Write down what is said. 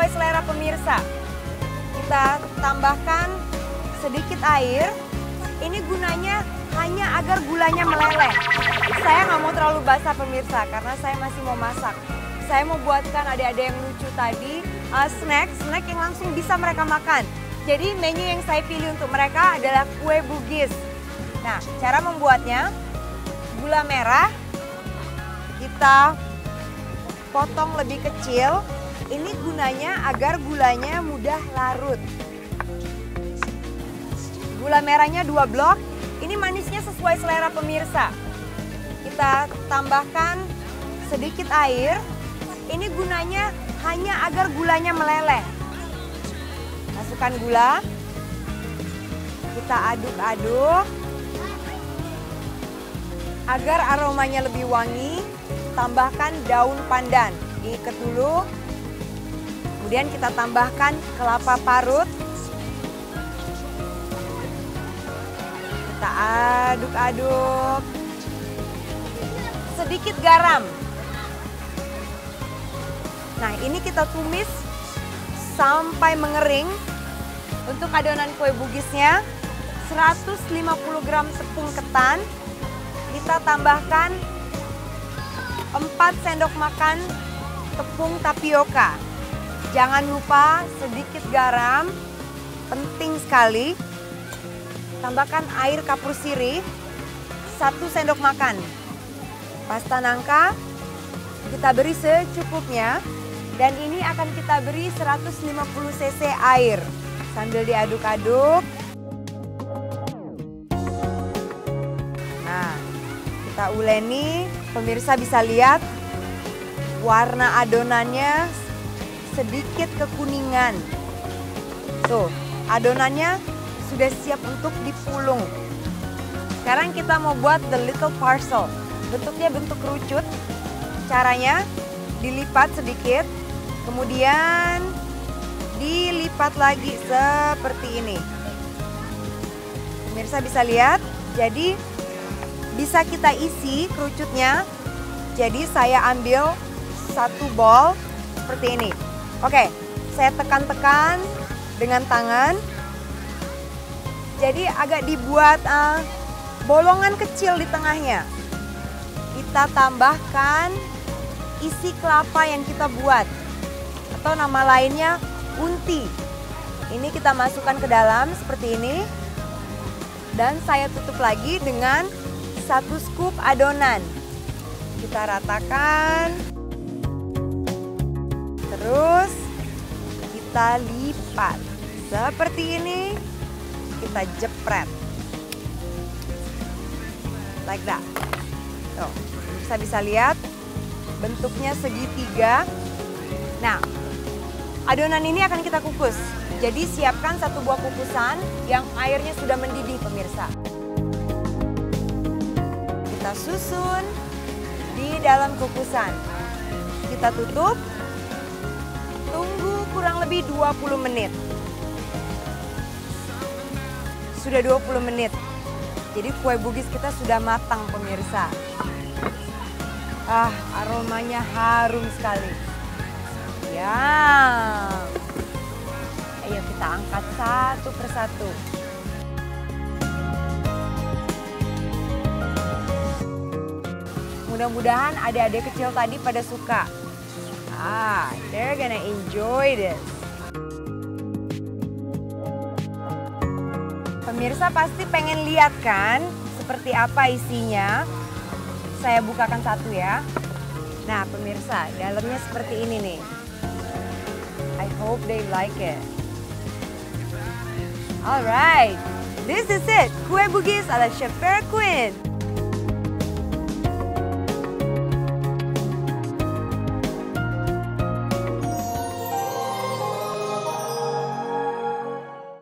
sesuai selera pemirsa. Kita tambahkan sedikit air. Ini gunanya hanya agar gulanya meleleh. Saya nggak mau terlalu basah pemirsa karena saya masih mau masak. Saya mau buatkan adik-adik yang lucu tadi uh, snack, snack yang langsung bisa mereka makan. Jadi menu yang saya pilih untuk mereka adalah kue bugis. Nah, cara membuatnya, gula merah kita potong lebih kecil. Ini gunanya agar gulanya mudah larut. Gula merahnya dua blok. Ini manisnya sesuai selera pemirsa. Kita tambahkan sedikit air. Ini gunanya hanya agar gulanya meleleh. Masukkan gula. Kita aduk-aduk. Agar aromanya lebih wangi, tambahkan daun pandan. Diikat dulu. Kemudian kita tambahkan kelapa parut. Kita aduk-aduk. Sedikit garam. Nah, ini kita tumis sampai mengering. Untuk adonan kue bugisnya 150 gram tepung ketan. Kita tambahkan 4 sendok makan tepung tapioka. Jangan lupa sedikit garam, penting sekali. Tambahkan air kapur sirih, 1 sendok makan. Pasta nangka kita beri secukupnya dan ini akan kita beri 150 cc air sambil diaduk-aduk. Nah, kita uleni, pemirsa bisa lihat warna adonannya sedikit kekuningan. Tuh, adonannya sudah siap untuk dipulung. Sekarang kita mau buat the little parcel. Bentuknya bentuk kerucut. Caranya dilipat sedikit, kemudian dilipat lagi seperti ini. Pemirsa bisa lihat, jadi bisa kita isi kerucutnya. Jadi saya ambil satu bol seperti ini. Oke, saya tekan-tekan dengan tangan. Jadi agak dibuat uh, bolongan kecil di tengahnya. Kita tambahkan isi kelapa yang kita buat atau nama lainnya unti. Ini kita masukkan ke dalam seperti ini. Dan saya tutup lagi dengan satu scoop adonan. Kita ratakan. Terus kita lipat. Seperti ini kita jepret. Like that. Tuh, bisa bisa lihat bentuknya segitiga. Nah, adonan ini akan kita kukus. Jadi siapkan satu buah kukusan yang airnya sudah mendidih pemirsa. Kita susun di dalam kukusan. Kita tutup. Lebih 20 menit. Sudah 20 menit. Jadi kue bugis kita sudah matang pemirsa. Ah, aromanya harum sekali. Ya. Ayo kita angkat satu persatu. Mudah-mudahan adik-adik kecil tadi pada suka. Ah, they're gonna enjoy this. Pemirsa pasti pengen lihat kan seperti apa isinya. Saya bukakan satu ya. Nah pemirsa, dalamnya seperti ini nih. I hope they like it. Alright, this is it. Kue Bugis ala Chef Queen.